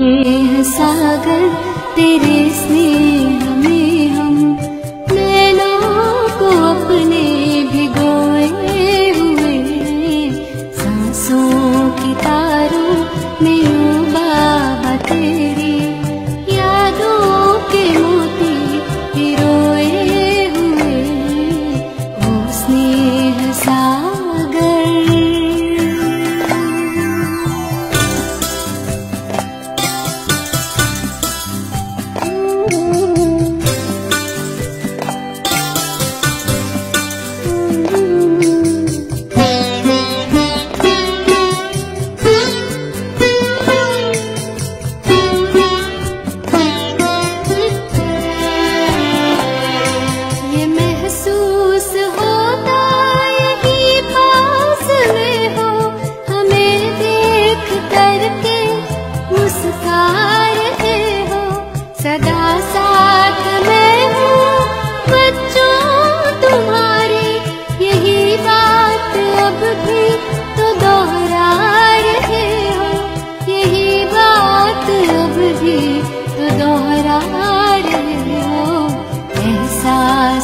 सागर तेरे स्नेह में हम। नैनों को अपने भिगोए हुए सांसों की तारों में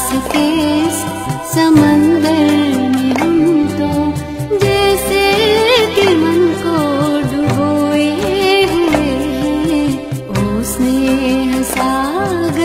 केश समन्त्रो जि मन् को गोये स्ने आग